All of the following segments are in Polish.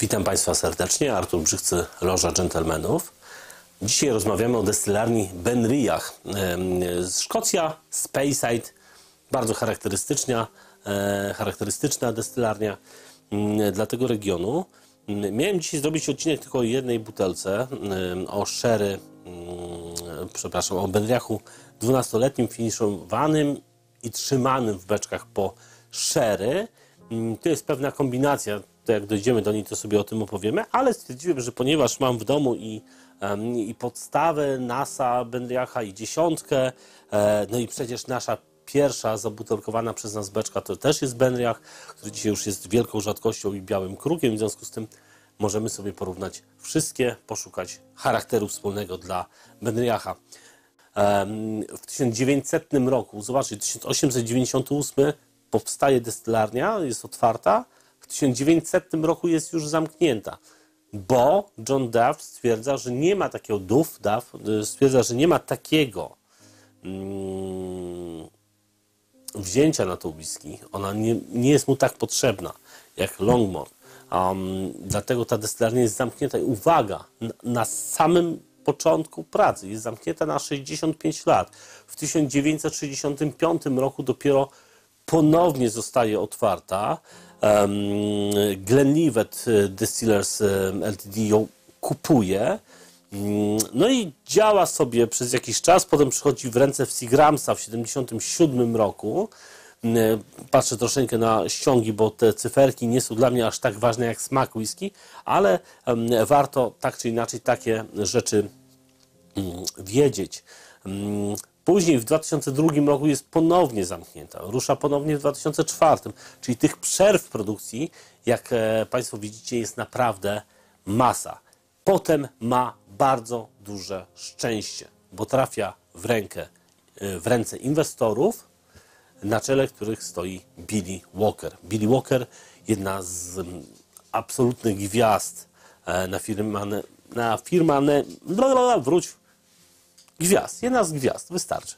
Witam Państwa serdecznie, Artur Brzykcy, Loża Dżentelmenów. Dzisiaj rozmawiamy o destylarni Benriach. Szkocja, Speyside, bardzo charakterystyczna, e, charakterystyczna destylarnia mm, dla tego regionu. Mm, miałem dzisiaj zrobić odcinek tylko o jednej butelce, o sherry, mm, przepraszam, o Benriachu 12-letnim finiszowanym i trzymanym w beczkach po sherry. To jest pewna kombinacja to jak dojdziemy do niej, to sobie o tym opowiemy, ale stwierdziłem, że ponieważ mam w domu i, i podstawę NASA Bendriacha i dziesiątkę, e, no i przecież nasza pierwsza zabutelkowana przez nas beczka to też jest Benriach, który dzisiaj już jest wielką rzadkością i białym krukiem, w związku z tym możemy sobie porównać wszystkie, poszukać charakteru wspólnego dla Benriacha. W 1900 roku, zobaczcie, 1898 powstaje destylarnia, jest otwarta, 1900 roku jest już zamknięta, bo John Duff stwierdza, że nie ma takiego, Duff, Duff stwierdza, że nie ma takiego mm, wzięcia na tą whisky. Ona nie, nie jest mu tak potrzebna jak Longmore. Um, dlatego ta destylarnia jest zamknięta. I uwaga, na, na samym początku pracy jest zamknięta na 65 lat. W 1965 roku dopiero ponownie zostaje otwarta. Glenlivet e, Distillers e, Ltd. ją kupuje. Mm, no i działa sobie przez jakiś czas, potem przychodzi w ręce w Seagramsa w 1977 roku. Mm, e, patrzę troszeczkę na ściągi, bo te cyferki nie są dla mnie aż tak ważne jak smak whisky, ale warto tak czy inaczej takie rzeczy mm, wiedzieć. Później w 2002 roku jest ponownie zamknięta, rusza ponownie w 2004, czyli tych przerw produkcji, jak e, Państwo widzicie, jest naprawdę masa. Potem ma bardzo duże szczęście, bo trafia w rękę, e, w ręce inwestorów, na czele których stoi Billy Walker. Billy Walker, jedna z absolutnych gwiazd e, na firmane, na firmane, wróć, gwiazd, jedna z gwiazd, wystarczy.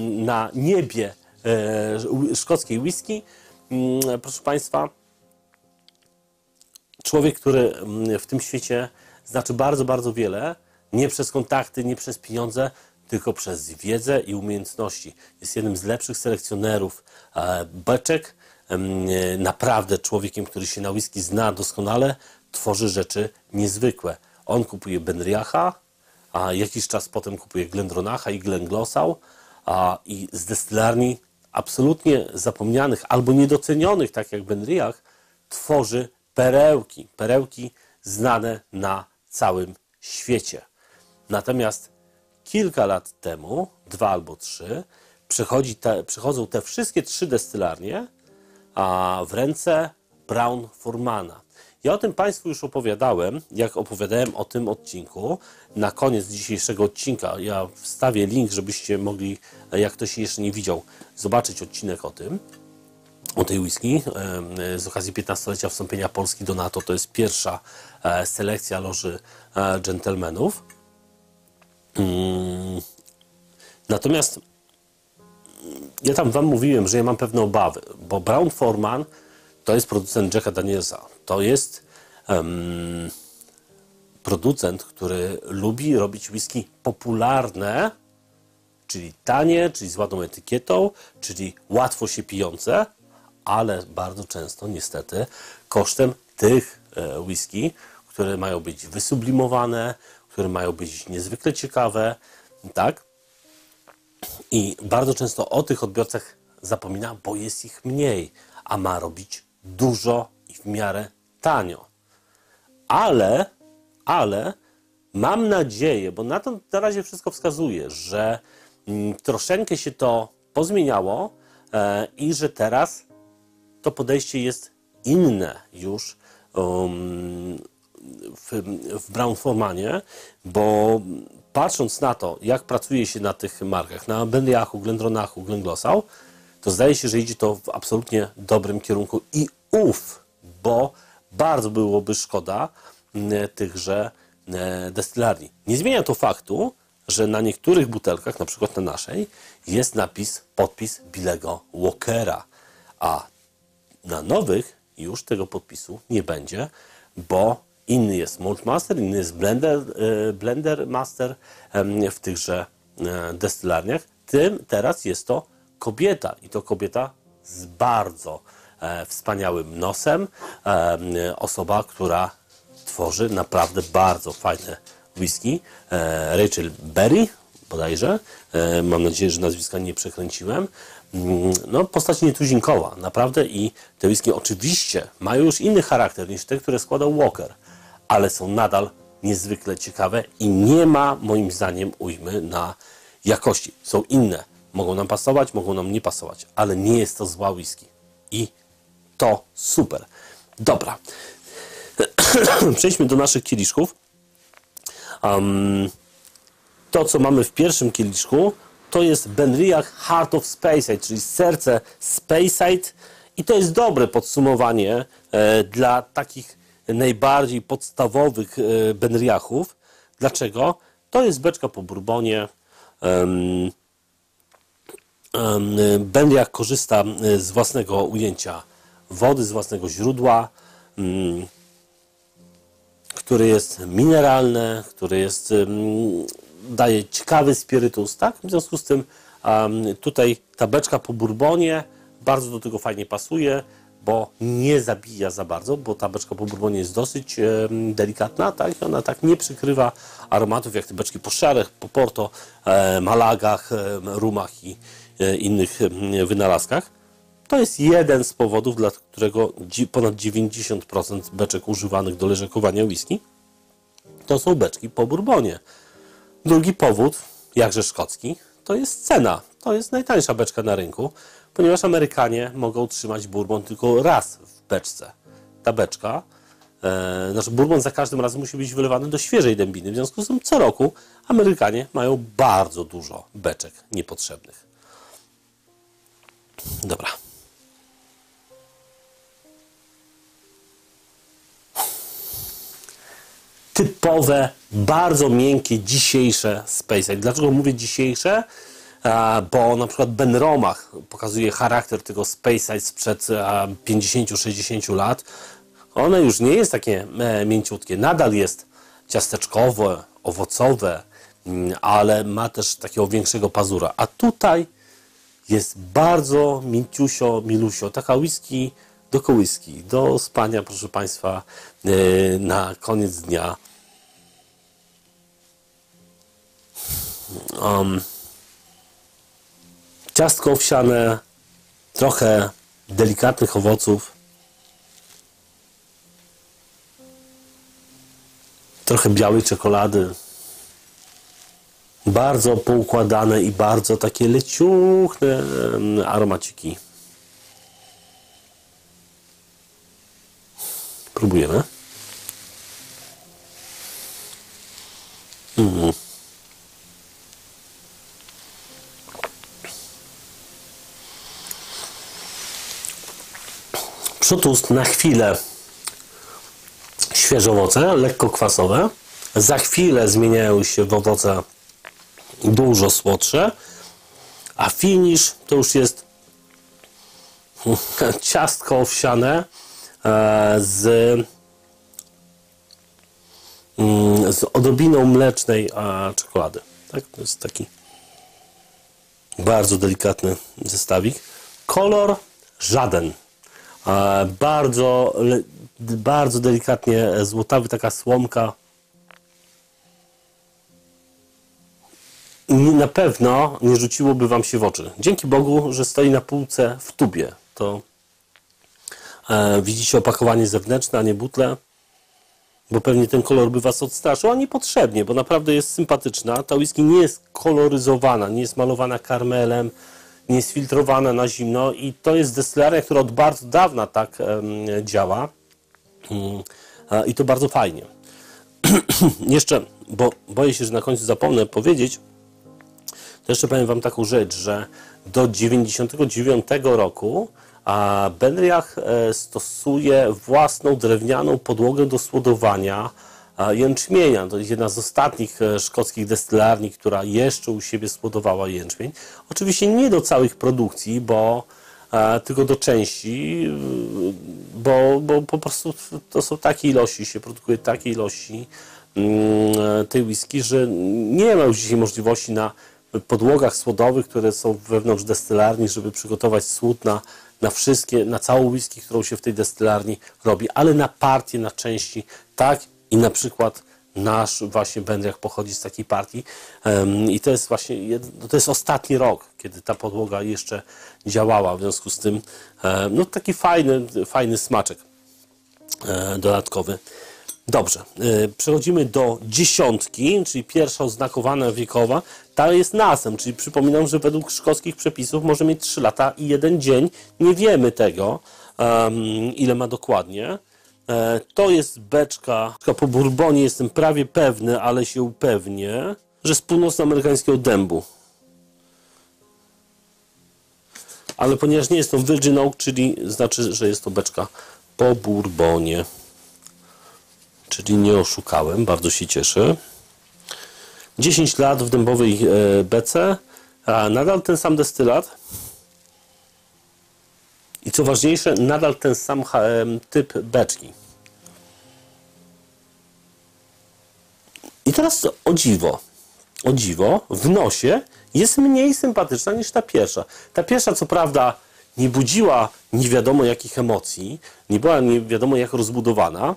Na niebie e, szkockiej whisky, mm, proszę Państwa, człowiek, który mm, w tym świecie znaczy bardzo, bardzo wiele, nie przez kontakty, nie przez pieniądze, tylko przez wiedzę i umiejętności. Jest jednym z lepszych selekcjonerów e, beczek, naprawdę człowiekiem, który się na whisky zna doskonale, tworzy rzeczy niezwykłe. On kupuje Benriacha, a jakiś czas potem kupuje Glendronacha i Glenglosau a, i z destylarni absolutnie zapomnianych albo niedocenionych, tak jak Benriach, tworzy perełki, perełki znane na całym świecie. Natomiast kilka lat temu, dwa albo trzy, przychodzi te, przychodzą te wszystkie trzy destylarnie a w ręce Brown Formana. Ja o tym Państwu już opowiadałem, jak opowiadałem o tym odcinku. Na koniec dzisiejszego odcinka ja wstawię link, żebyście mogli, jak ktoś jeszcze nie widział, zobaczyć odcinek o tym, o tej whisky. Z okazji 15-lecia wstąpienia Polski do NATO to jest pierwsza e, selekcja loży e, dżentelmenów. Mm. Natomiast ja tam Wam mówiłem, że ja mam pewne obawy, bo Brown Forman to jest producent Jacka Danielsa. To jest um, producent, który lubi robić whisky popularne, czyli tanie, czyli z ładną etykietą, czyli łatwo się pijące, ale bardzo często niestety kosztem tych e, whisky, które mają być wysublimowane, które mają być niezwykle ciekawe, tak? I bardzo często o tych odbiorcach zapomina, bo jest ich mniej, a ma robić dużo i w miarę tanio. Ale, ale mam nadzieję, bo na to na razie wszystko wskazuje, że mm, troszeczkę się to pozmieniało e, i że teraz to podejście jest inne już um, w, w Brown Formanie, bo patrząc na to, jak pracuje się na tych markach, na Benriachu, Glendronachu, Glenglosau, to zdaje się, że idzie to w absolutnie dobrym kierunku i ów, bo bardzo byłoby szkoda mm, tychże e, destylarni. Nie zmienia to faktu, że na niektórych butelkach, na przykład na naszej, jest napis, podpis Billego Walkera, a na nowych już tego podpisu nie będzie, bo inny jest Maltmaster, inny jest Blender, e, Blender Master w tychże e, destylarniach. Tym teraz jest to kobieta i to kobieta z bardzo e, wspaniałym nosem. E, osoba, która tworzy naprawdę bardzo fajne whisky. E, Rachel Berry bodajże. E, mam nadzieję, że nazwiska nie przekręciłem. Mm, No, postać nietuzinkowa, naprawdę. I te whisky oczywiście mają już inny charakter niż te, które składał Walker, ale są nadal niezwykle ciekawe i nie ma moim zdaniem ujmy na jakości. Są inne. Mogą nam pasować, mogą nam nie pasować, ale nie jest to zła whisky. I to super. Dobra. Przejdźmy do naszych kieliszków. Um, to, co mamy w pierwszym kieliszku, to jest Benriach Heart of Speyside, czyli serce Speyside. I to jest dobre podsumowanie e, dla takich najbardziej podstawowych e, Benriachów. Dlaczego? To jest beczka po bourbonie. Um, Benriach korzysta e, z własnego ujęcia wody, z własnego źródła. Um, który jest mineralny, który jest, daje ciekawy spirytus, tak? W związku z tym tutaj ta beczka po bourbonie bardzo do tego fajnie pasuje, bo nie zabija za bardzo, bo ta beczka po bourbonie jest dosyć delikatna, tak? I ona tak nie przykrywa aromatów jak te beczki po szarach, po porto, e, malagach, e, rumach i innych e, wynalazkach. To jest jeden z powodów, dla którego ponad 90% beczek używanych do leżakowania whisky to są beczki po bourbonie. Drugi powód, jakże szkocki, to jest cena. To jest najtańsza beczka na rynku, ponieważ Amerykanie mogą trzymać bourbon tylko raz w beczce. Ta beczka, e, znaczy bourbon za każdym razem musi być wylewany do świeżej dębiny. W związku z tym co roku Amerykanie mają bardzo dużo beczek niepotrzebnych. Dobra. typowe, bardzo miękkie, dzisiejsze SpaceX. Dlaczego mówię dzisiejsze? Bo na przykład Ben Romach pokazuje charakter tego SpaceX sprzed a, 50-60 lat. One już nie jest takie e, mięciutkie. Nadal jest ciasteczkowe, owocowe, mm, ale ma też takiego większego pazura. A tutaj jest bardzo mięciusio, milusio. Taka whisky do kołyski, do spania, proszę Państwa, yy, na koniec dnia. Um, ciastko owsiane, trochę delikatnych owoców, trochę białej czekolady, bardzo poukładane i bardzo takie leciuchne aromaciki. Próbujemy. Mm. Na chwilę świeże owoce, lekko kwasowe. Za chwilę zmieniają się w owoce dużo słodsze, a finish to już jest ciastko owsiane e, z, mm, z odrobiną mlecznej czekolady. Tak? To jest taki bardzo delikatny zestawik. Kolor żaden. E, Bardzo, bardzo delikatnie złotawy, taka słomka. Na pewno nie rzuciłoby Wam się w oczy. Dzięki Bogu, że stoi na półce w tubie. To e, widzicie opakowanie zewnętrzne, a nie butle, bo pewnie ten kolor by Was odstraszył, a niepotrzebnie, bo naprawdę jest sympatyczna. Ta whisky nie jest koloryzowana, nie jest malowana karmelem, nie jest filtrowana na zimno i to jest destylaria, która od bardzo dawna tak em, działa a, i to bardzo fajnie. jeszcze, bo boję się, że na końcu zapomnę powiedzieć, to jeszcze powiem Wam taką rzecz, że do 99 roku a Benriach e, stosuje własną drewnianą podłogę do słodowania a, jęczmienia. To jest jedna z ostatnich e, szkockich destylarni, która jeszcze u siebie słodowała jęczmień. Oczywiście nie do całych produkcji, bo e, tylko do części, bo, bo po prostu to są takie ilości, się produkuje takie ilości mm, tej whisky, że nie ma już dzisiaj możliwości na podłogach słodowych, które są wewnątrz destylarni, żeby przygotować słód na, na wszystkie, na całą whisky, którą się w tej destylarni robi, ale na partie, na części, tak i na przykład nasz właśnie Wędrach pochodzi z takiej partii i to jest właśnie, to jest ostatni rok, kiedy ta podłoga jeszcze działała, w związku z tym no taki fajny, fajny smaczek e, dodatkowy. Dobrze, e, przechodzimy do dziesiątki, czyli pierwsza oznakowana wiekowa. Ta jest nasem, czyli przypominam, że według szkockich przepisów może mieć 3 lata i jeden dzień. Nie wiemy tego, ile ma dokładnie. E, to jest beczka po bourbonie, jestem prawie pewny, ale się upewnię, że z północnoamerykańskiego dębu. Ale ponieważ nie jest to Virgin Oak, czyli znaczy, że jest to beczka po bourbonie. Czyli nie oszukałem, bardzo się cieszę. 10 lat w dębowej e, bece, a nadal ten sam destylat. I co ważniejsze, nadal ten sam typ beczki. I teraz o dziwo, o dziwo, w nosie jest mniej sympatyczna niż ta pierwsza. Ta pierwsza, co prawda, nie budziła nie wiadomo jakich emocji, nie była nie wiadomo jak rozbudowana,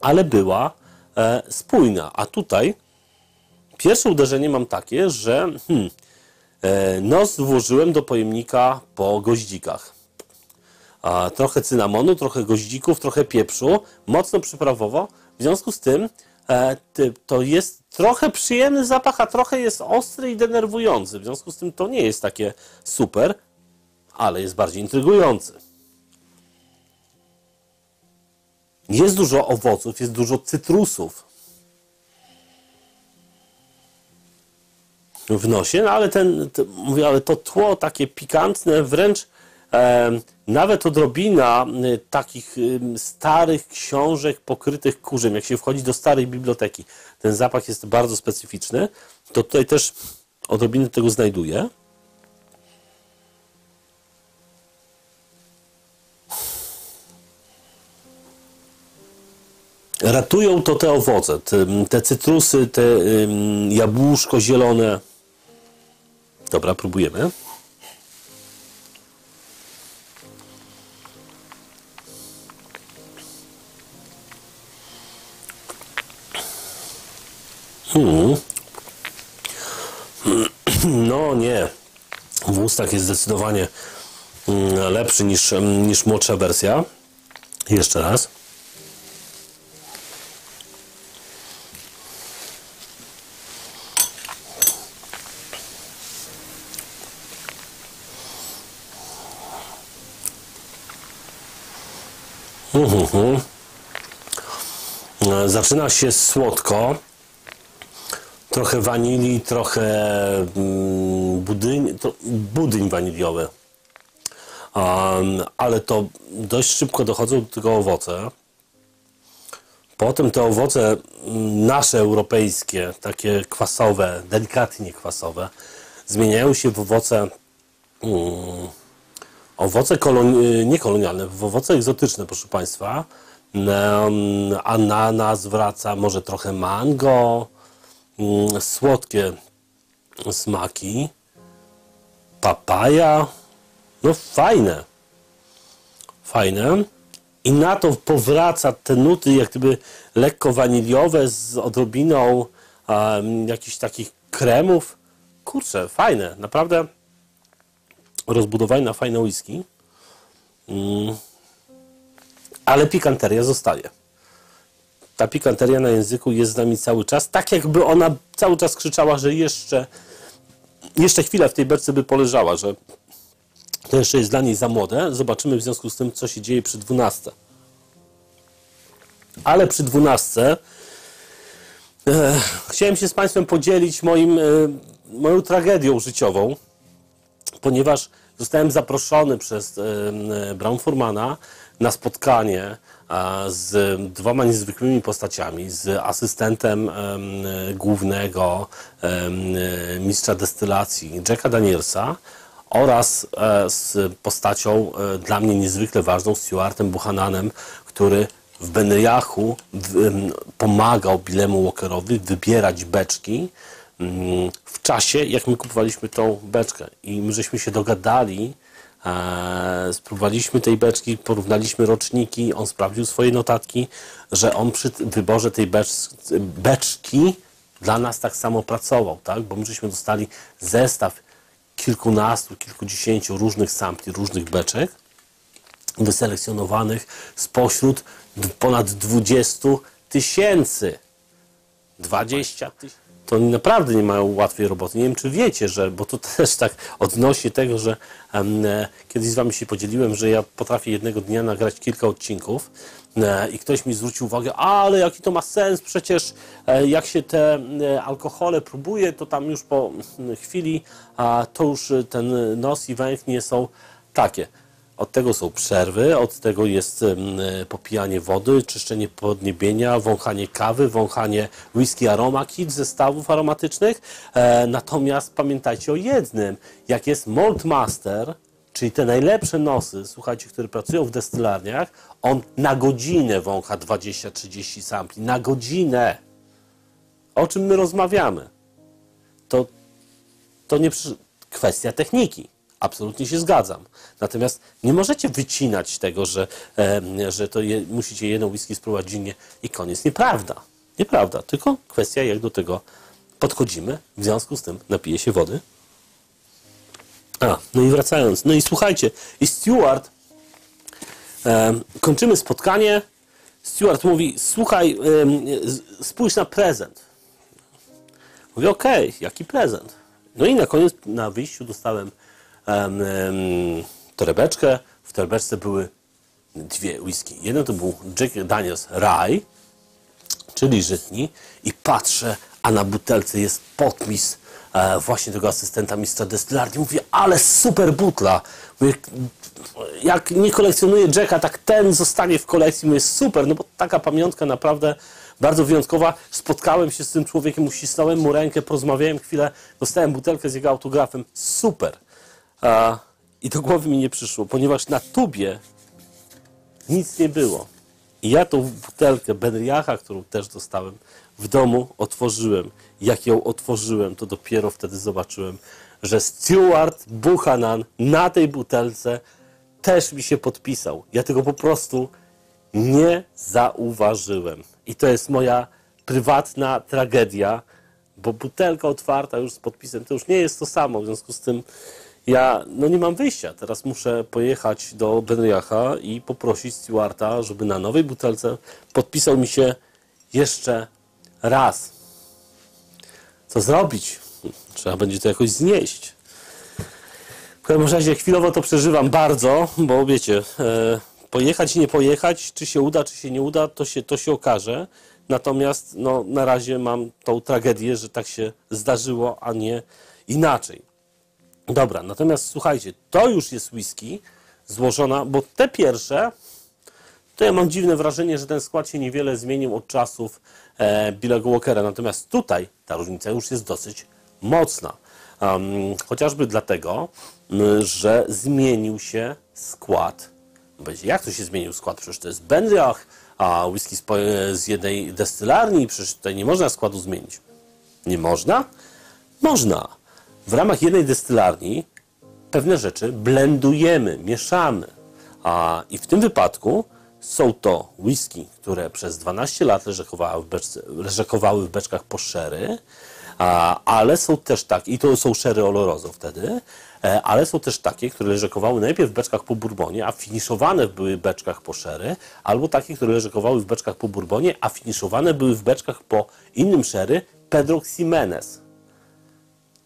ale była e, spójna. A tutaj pierwsze uderzenie mam takie, że hmm, e, nos włożyłem do pojemnika po goździkach. A, trochę cynamonu, trochę goździków, trochę pieprzu, mocno przyprawowo. W związku z tym E, to jest trochę przyjemny zapach, a trochę jest ostry i denerwujący. W związku z tym to nie jest takie super, ale jest bardziej intrygujący. Jest dużo owoców, jest dużo cytrusów w nosie, no ale ten, to, mówię, ale to tło takie pikantne, wręcz nawet odrobina y, takich starych książek pokrytych kurzem, jak się wchodzi do starej biblioteki, ten zapach jest bardzo specyficzny, to tutaj też odrobinę tego znajduję. Ratują to te owoce, te, te cytrusy, te jabłuszko zielone. Dobra, próbujemy. Hmm. No nie. W ustach jest zdecydowanie mm, lepszy niż, mm, niż młodsza wersja. Jeszcze raz. Mhm. Zaczyna się słodko trochę wanilii, trochę mm, budyń, to budyń waniliowy. Um, ale to dość szybko dochodzą do tego owoce. Potem te owoce mm, nasze europejskie, takie kwasowe, delikatnie kwasowe, zmieniają się w owoce um, owoce koloni niekolonialne, w owoce egzotyczne, proszę Państwa. Ananas wraca, może trochę mango, Mm, słodkie smaki. Papaja. No fajne. Fajne. I na to powraca te nuty jak gdyby lekko waniliowe z odrobiną um, jakichś takich kremów. Kurczę, fajne. Naprawdę rozbudowane na fajne whisky. Mm. Ale pikanteria zostaje ta pikanteria na języku jest z nami cały czas, tak jakby ona cały czas krzyczała, że jeszcze, jeszcze chwilę w tej berce by poleżała, że to jeszcze jest dla niej za młode. Zobaczymy w związku z tym, co się dzieje przy 12. Ale przy 12 e, chciałem się z Państwem podzielić moim, e, moją tragedią życiową, ponieważ zostałem zaproszony przez e, Brown Formana na spotkanie z dwoma niezwykłymi postaciami, z asystentem głównego mistrza destylacji Jacka Danielsa oraz e, z postacią e, dla mnie niezwykle ważną, Stuartem Buchananem, który w Benriachu pomagał Billemu Walkerowi wybierać beczki w czasie, jak my kupowaliśmy tą beczkę. I my żeśmy się dogadali, e, spróbowaliśmy tej beczki, porównaliśmy roczniki, on sprawdził swoje notatki, że on przy wyborze tej beczki dla nas tak samo pracował, tak? bo my żeśmy dostali zestaw kilkunastu, kilkudziesięciu różnych sampli, różnych beczek wyselekcjonowanych spośród ponad 20 tysięcy. 20 tysięcy. To oni naprawdę nie mają łatwej roboty. Nie wiem, czy wiecie, że, bo to też tak odnośnie tego, że um, kiedyś z wami się podzieliłem, że ja potrafię jednego dnia nagrać kilka odcinków e, i ktoś mi zwrócił uwagę, ale jaki to ma sens, przecież e, jak się te alkohole próbuje, to tam już po chwili, a to już ten nos i węch nie są takie. Od tego są przerwy, od tego jest popijanie wody, czyszczenie podniebienia, wąchanie kawy, wąchanie whisky aroma kit zestawów aromatycznych. E, natomiast pamiętajcie o jednym, jak jest Malt Master, czyli te najlepsze nosy, słuchajcie, które pracują w destylarniach, on na godzinę wącha 20-30 sampli. Na godzinę! O czym my rozmawiamy? To, to nie kwestia techniki. Absolutnie się zgadzam. Natomiast nie możecie wycinać tego, że, że to je, musicie jedną whisky spróbować dziennie i koniec. Nieprawda. Nieprawda. Tylko kwestia, jak do tego podchodzimy. W związku z tym napiję się wody. A, no i wracając. No i słuchajcie, i Stewart, e, kończymy spotkanie. Stewart mówi, słuchaj, spójrz na prezent. Mówię, okej, okay, jaki prezent? No i na koniec, na wyjściu dostałem torebeczkę. W torebeczce były dwie whisky. Jedno to był Jack Daniels Rye, czyli żytni i patrzę, a na butelce jest podpis e, właśnie tego asystenta mistrza destylarni. Mówię, ale super butla. Mówię, jak nie kolekcjonuję Jacka, tak ten zostanie w kolekcji. Mówię, super, no bo taka pamiątka naprawdę bardzo wyjątkowa. Spotkałem się z tym człowiekiem, uścisnąłem mu rękę, porozmawiałem chwilę, dostałem butelkę z jego autografem. Super. A, I do głowy mi nie przyszło, ponieważ na tubie nic nie było. I ja tą butelkę Benriacha, którą też dostałem w domu, otworzyłem. Jak ją otworzyłem, to dopiero wtedy zobaczyłem, że Stuart Buchanan na tej butelce też mi się podpisał. Ja tego po prostu nie zauważyłem. I to jest moja prywatna tragedia, bo butelka otwarta już z podpisem to już nie jest to samo. W związku z tym ja no nie mam wyjścia. Teraz muszę pojechać do Benriacha i poprosić Stewarta, żeby na nowej butelce podpisał mi się jeszcze raz. Co zrobić? Trzeba będzie to jakoś znieść. W każdym razie chwilowo to przeżywam bardzo, bo wiecie, e, pojechać nie pojechać, czy się uda, czy się nie uda, to się, to się okaże. Natomiast no, na razie mam tą tragedię, że tak się zdarzyło, a nie inaczej. Dobra, natomiast słuchajcie, to już jest whisky złożona, bo te pierwsze, to ja mam dziwne wrażenie, że ten skład się niewiele zmienił od czasów e, Billego Walkera. Natomiast tutaj ta różnica już jest dosyć mocna. Um, chociażby dlatego, że zmienił się skład. Będzie, jak to się zmienił skład? Przecież to jest Benriach, a whisky z, z jednej destylarni, przecież tutaj nie można składu zmienić. Nie można? Można w ramach jednej destylarni pewne rzeczy blendujemy, mieszamy. A, I w tym wypadku są to whisky, które przez 12 lat leżakowały w, beczce, leżakowały w beczkach po sherry, a, ale są też takie, i to są sherry olorozo wtedy, e, ale są też takie, które leżakowały najpierw w beczkach po bourbonie, a finiszowane były w beczkach po sherry, albo takie, które leżakowały w beczkach po bourbonie, a finiszowane były w beczkach po innym sherry, Pedro Ximenez.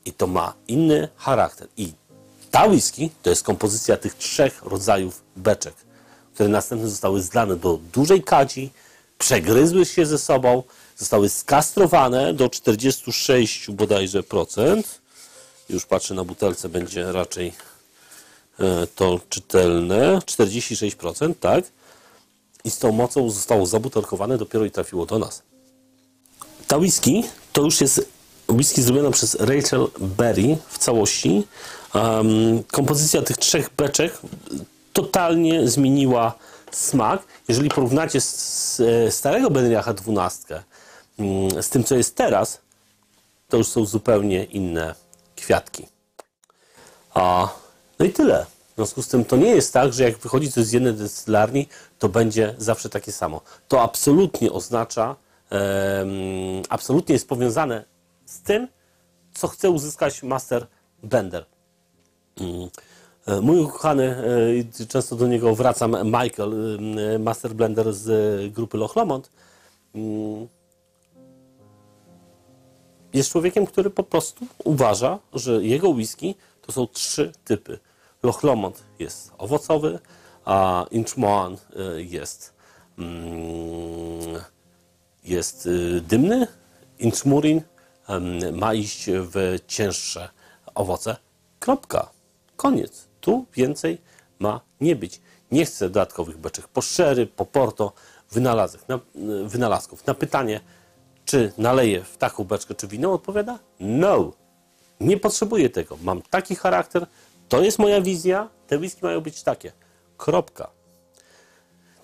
I to ma inny charakter. I ta whisky to jest kompozycja tych trzech rodzajów beczek, które następnie zostały zlane do dużej kadzi, przegryzły się ze sobą, zostały skastrowane do 46 bodajże procent. Już patrzę na butelce, będzie raczej e, to czytelne. 46%, tak? I z tą mocą zostało zabutelkowane dopiero i trafiło do nas. Ta whisky to już jest whisky zrobiona przez Rachel Berry w całości. um, kompozycja tych trzech beczek totalnie zmieniła smak. Jeżeli porównacie z, z starego Benriacha 12 mm, z tym, co jest teraz, to już są zupełnie inne kwiatki. A, no i tyle. W związku z tym to nie jest tak, że jak wychodzi coś z jednej destylarni, to będzie zawsze takie samo. To absolutnie oznacza, absolutnie jest powiązane z tym, co chce uzyskać Master Blender. Um, Mój ukochany, e, często do niego wracam, Michael, e, Master Blender z grupy Loch Lomond, mm, jest człowiekiem, który po prostu uważa, że jego whisky to są trzy typy. Loch Lomond jest owocowy, a Inchmoan e, jest, mm, jest dymny, Inchmurin ma iść w cięższe owoce. Kropka. Koniec. Tu więcej ma nie być. Nie chcę dodatkowych beczek po szery, po porto, wynalazek, na, wynalazków. Na pytanie, czy naleję w taką beczkę, czy wino, odpowiada no. Nie potrzebuję tego. Mam taki charakter, to jest moja wizja, te whisky mają być takie. Kropka.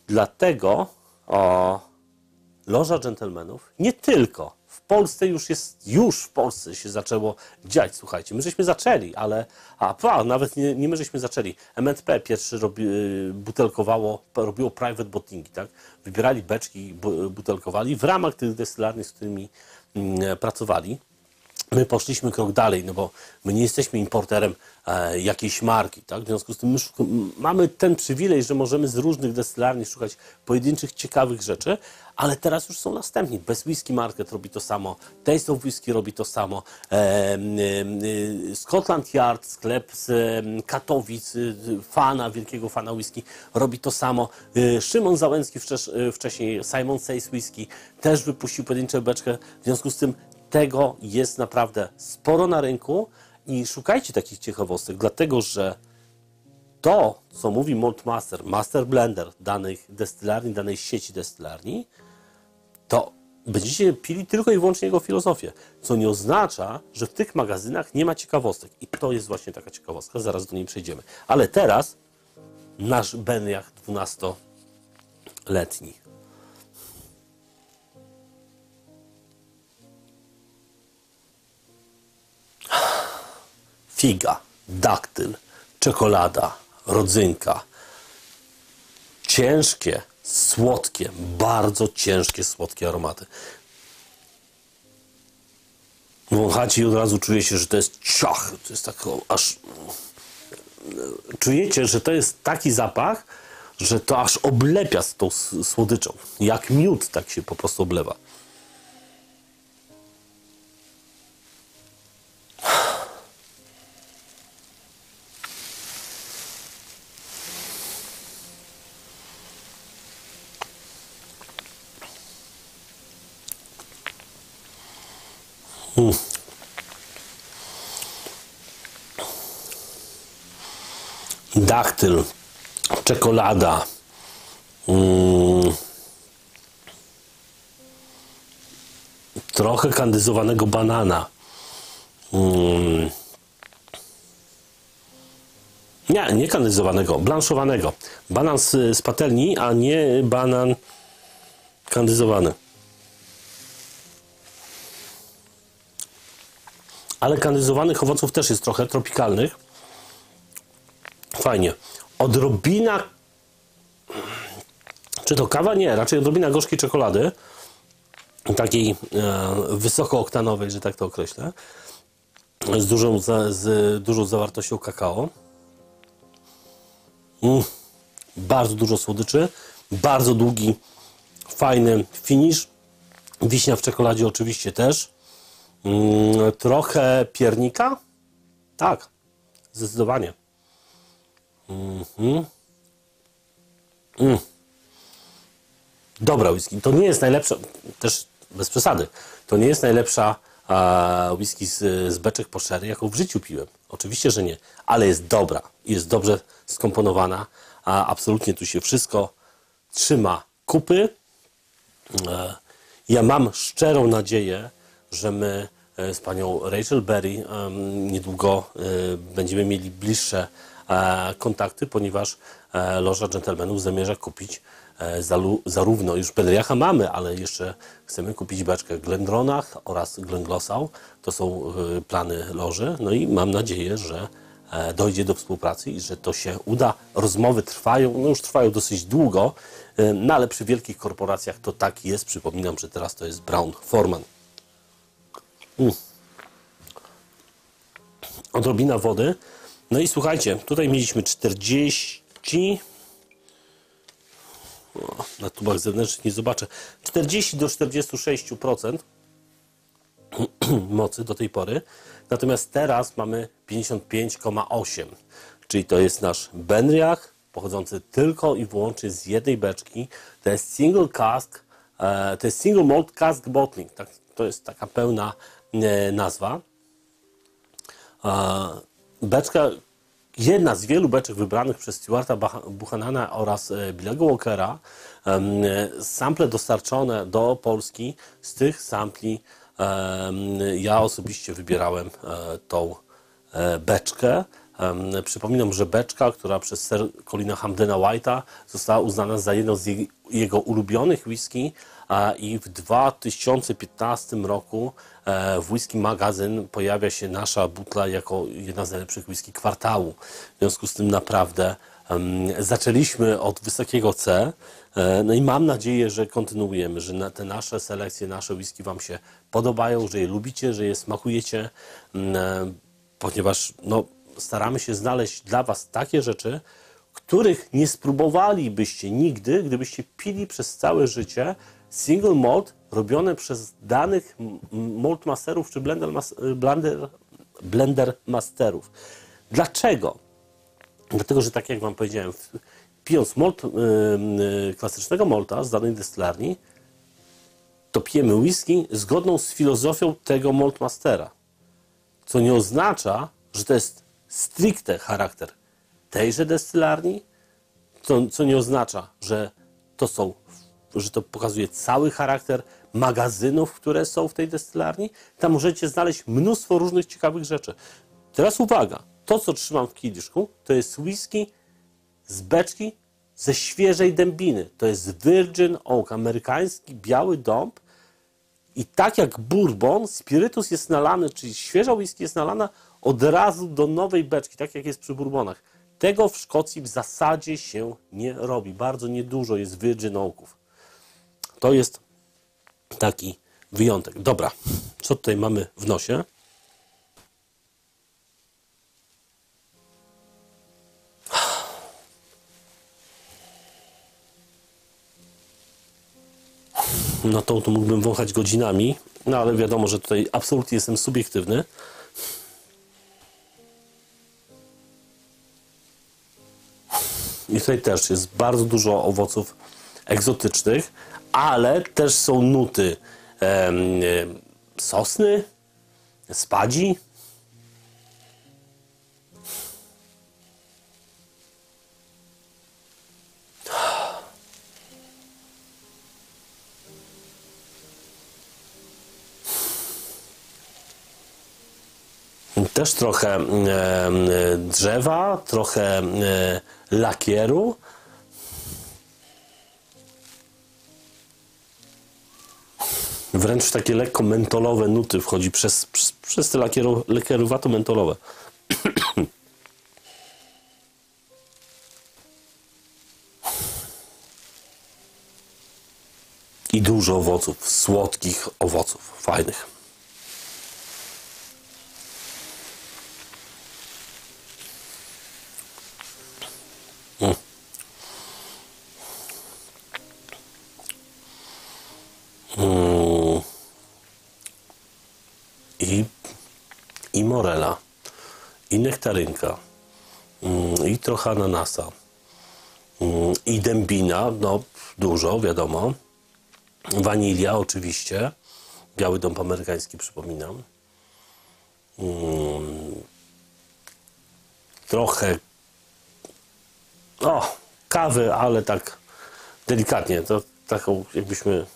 Dlatego o, Loża Dżentelmenów, nie tylko, w Polsce już jest, już w Polsce się zaczęło dziać, słuchajcie. My żeśmy zaczęli, ale, a pa, nawet nie, nie my żeśmy zaczęli. MNP pierwszy robi, y, butelkowało, robiło private bottlingi, tak? Wybierali beczki, butelkowali w ramach tych destylarni, z którymi mm, pracowali my poszliśmy krok dalej, no bo my nie jesteśmy importerem e, jakiejś marki, tak? W związku z tym my mamy ten przywilej, że możemy z różnych destylarni szukać pojedynczych, ciekawych rzeczy, ale teraz już są następni. Bez Whisky Market robi to samo, Taste of Whisky robi to samo, e, e, Scotland Yard, sklep z e, Katowic, fana, wielkiego fana whisky, robi to samo. E, Szymon Załęcki e, wcześniej, Simon Says Whisky, też wypuścił pojedynczą beczkę, w związku z tym tego jest naprawdę sporo na rynku i szukajcie takich ciekawostek, dlatego że to, co mówi Malt Master, Master Blender danych destylarni, danej sieci destylarni, to będziecie pili tylko i wyłącznie jego filozofię, co nie oznacza, że w tych magazynach nie ma ciekawostek. I to jest właśnie taka ciekawostka, zaraz do niej przejdziemy. Ale teraz nasz Benjach 12-letni. Figa, daktyl, czekolada, rodzynka. Ciężkie, słodkie, bardzo ciężkie, słodkie aromaty. Wąchacie i od razu czujecie, że to jest ciach, to jest tak aż... Czujecie, że to jest taki zapach, że to aż oblepia z tą słodyczą. Jak miód tak się po prostu oblewa. Dachtyl, czekolada. Mm. Trochę kandyzowanego banana. Mm. Nie, nie kandyzowanego, blanszowanego. Banan z, z patelni, a nie banan kandyzowany. ale kandyzowanych owoców też jest trochę, tropikalnych. Fajnie. Odrobina, czy to kawa? Nie, raczej odrobina gorzkiej czekolady, takiej e, wysokooktanowej, że tak to określę, z dużą, z dużą zawartością kakao. Mm, bardzo dużo słodyczy, bardzo długi, fajny finish. Wiśnia w czekoladzie oczywiście też. Mm, trochę piernika? Tak, zdecydowanie. -hmm. mm. Dobra whisky. To nie jest najlepsza, też bez przesady, to nie jest najlepsza a, whisky z, z beczek po sherry, jaką w życiu piłem. Oczywiście, że nie, ale jest dobra. Jest dobrze skomponowana, a absolutnie tu się wszystko trzyma kupy. E, ja mam szczerą nadzieję, że my e, z panią Rachel Berry. Niedługo e, będziemy mieli bliższe e, kontakty, ponieważ e, Loża Gentlemanów zamierza kupić e, zarówno już Bedriacha mamy, ale jeszcze chcemy kupić beczkę Glendronach oraz Glenglossau. To są e, plany Loży. No i mam nadzieję, że e, dojdzie do współpracy i że to się uda. Rozmowy trwają, no już trwają dosyć długo, e, no ale przy wielkich korporacjach to tak jest. Przypominam, że teraz to jest Brown Forman. Mm. Odrobina wody. No i słuchajcie, tutaj mieliśmy 40. O, na tubach zewnętrznych nie zobaczę. 40 do 46% mocy do tej pory. Natomiast teraz mamy 55,8. Czyli to jest nasz Benriach pochodzący tylko i wyłącznie z jednej beczki. To jest single cask, e, to jest single malt cask bottling. Tak, to jest taka pełna e, nazwa. Beczka, jedna z wielu beczek wybranych przez Stewarta Bach- Buchanana oraz e, Billego Walkera, sample dostarczone do Polski, z tych sampli ja osobiście wybierałem e, tą e, beczkę. Przypominam, że beczka, która przez Sir Colina Hamdena White'a została uznana za jedną z jego ulubionych whisky i w 2015 roku e, w Whisky Magazyn pojawia się nasza butla jako jedna z najlepszych whisky kwartału. W związku z tym naprawdę zaczęliśmy od wysokiego C, e, no i mam nadzieję, że kontynuujemy, że te nasze selekcje, nasze whisky Wam się podobają, że je lubicie, że je smakujecie, mm, e, ponieważ no, staramy się znaleźć dla Was takie rzeczy, których nie spróbowalibyście nigdy, gdybyście pili przez całe życie single malt robione przez danych malt masterów czy blender, mas- blender, blender masterów. Dlaczego? Dlatego, że tak jak Wam powiedziałem, pijąc malt, y, y, klasycznego malta z danej destylarni, to pijemy whisky zgodną z filozofią tego malt mastera. Co nie oznacza, że to jest stricte charakter tejże destylarni, co, co nie oznacza, że to są, że to pokazuje cały charakter magazynów, które są w tej destylarni. Tam możecie znaleźć mnóstwo różnych ciekawych rzeczy. Teraz uwaga, to co trzymam w kieliszku, to jest whisky z beczki ze świeżej dębiny. To jest Virgin Oak, amerykański biały dąb. I tak jak bourbon, spirytus jest nalany, czyli świeża whisky jest nalana od razu do nowej beczki, tak jak jest przy bourbonach. Tego w Szkocji w zasadzie się nie robi. Bardzo niedużo jest Virgin Oaków. To jest taki wyjątek. Dobra, co tutaj mamy w nosie? No tą to mógłbym wąchać godzinami, no ale wiadomo, że tutaj absolutnie jestem subiektywny. I tutaj też jest bardzo dużo owoców egzotycznych, ale też są nuty em, sosny, spadzi. Też trochę em, drzewa, trochę em, lakieru. Wręcz takie lekko mentolowe nuty wchodzi przez, przez, przez te lakierowato-mentolowe. I dużo owoców, słodkich owoców, fajnych. i, i morela, i nektarynka, mm, i trochę ananasa, mm, i dębina, no dużo, wiadomo, wanilia oczywiście, biały dąb amerykański, przypominam, Mm, trochę o, kawy, ale tak delikatnie, to taką jakbyśmy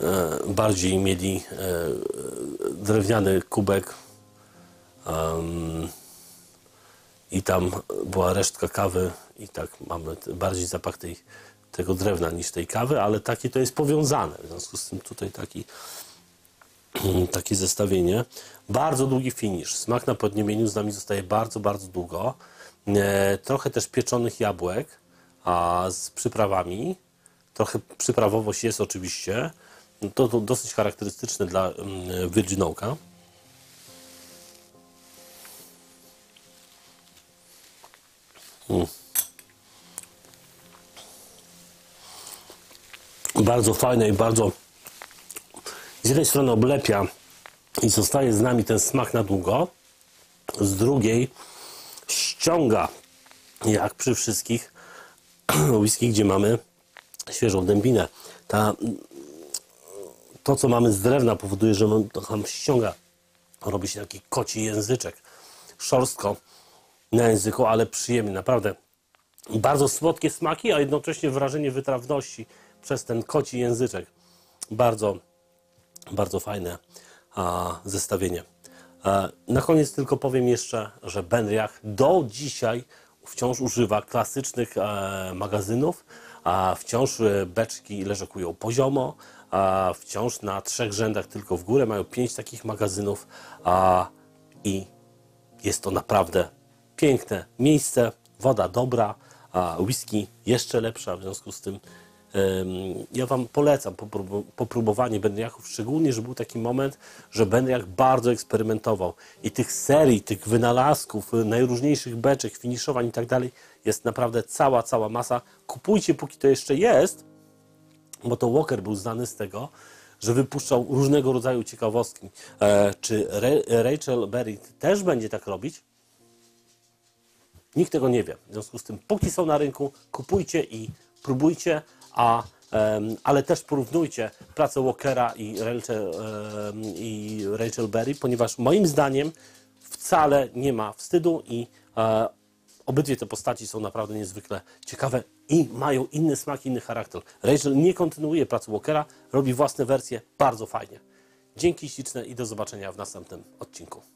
e, bardziej mieli e, drewniany kubek em, i tam była resztka kawy i tak mamy bardziej zapach tej, tego drewna niż tej kawy, ale takie to jest powiązane. W związku z tym tutaj taki, takie zestawienie. Bardzo długi finish. Smak na podniebieniu z nami zostaje bardzo, bardzo długo. E, trochę też pieczonych jabłek a z przyprawami. Trochę przyprawowość jest oczywiście. No To, to dosyć charakterystyczne dla mm, Virgin Oaka. Bardzo fajne i bardzo z jednej strony oblepia i zostaje z nami ten smak na długo, z drugiej ściąga, jak przy wszystkich whisky, gdzie mamy świeżą dębinę. Ta, to, co mamy z drewna powoduje, że to tam ściąga, robi się taki koci języczek, szorstko na języku, ale przyjemnie, naprawdę bardzo słodkie smaki, a jednocześnie wrażenie wytrawności przez ten koci języczek. Bardzo, bardzo fajne a, zestawienie. E, na koniec tylko powiem jeszcze, że Benriach do dzisiaj wciąż używa klasycznych e, magazynów, a wciąż e, beczki leżakują poziomo, a wciąż na trzech rzędach tylko w górę mają pięć takich magazynów a, i jest to naprawdę piękne miejsce, woda dobra, a whisky jeszcze lepsza, w związku z tym ja Wam polecam poprób- popróbowanie Benriachów, szczególnie, że był taki moment, że Benriach bardzo eksperymentował i tych serii, tych wynalazków, y, najróżniejszych beczek, finiszowań i tak dalej jest naprawdę cała, cała masa. Kupujcie, póki to jeszcze jest, bo to Walker był znany z tego, że wypuszczał różnego rodzaju ciekawostki. E, czy Rachel Berry też będzie tak robić? Nikt tego nie wie. W związku z tym, póki są na rynku, kupujcie i próbujcie, a, em, ale też porównujcie pracę Walkera i Rachel, em, i Rachel Berry, ponieważ moim zdaniem wcale nie ma wstydu i e, obydwie te postaci są naprawdę niezwykle ciekawe i mają inny smak, inny charakter. Rachel nie kontynuuje pracy Walkera, robi własne wersje, bardzo fajnie. Dzięki śliczne i do zobaczenia w następnym odcinku.